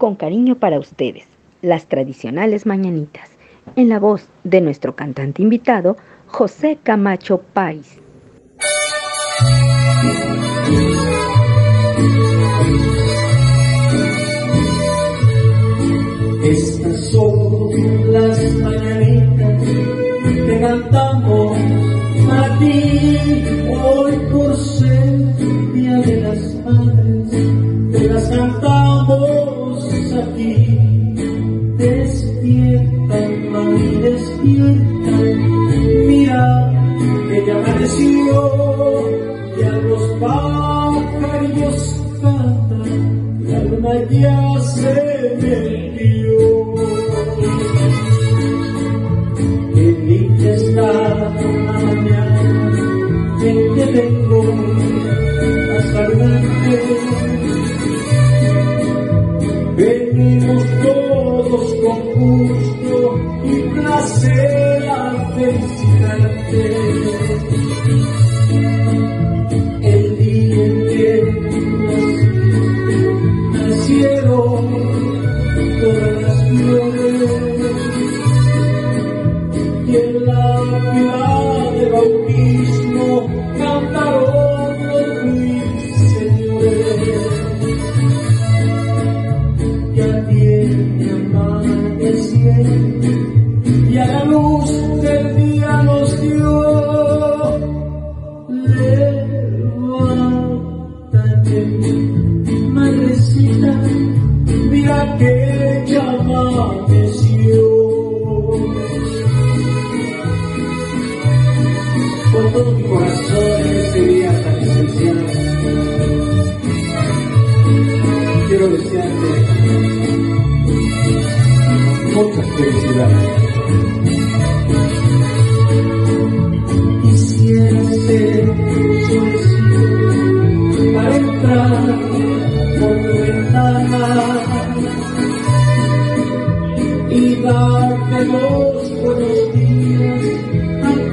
con cariño para ustedes, las tradicionales mañanitas, en la voz de nuestro cantante invitado, José Camacho Páez. Estas son las mañanitas que cantamos a ti que ya amaneció, ya los pájaros cantan, la luna ya se metió. Qué linda está la mañana en que vengo a. Venimos todos con gusto y placer a felicitarte. El día en que nacieron todas las flores y en la pila de bautismo cantaron los ruiseñores. Ya tiene amaneciendo y Madrecita, mira que ya amaneció. Con todo mi corazón en este tan especial, quiero desearte muchas felicidades. Entrar por tu ventana y darte los buenos días en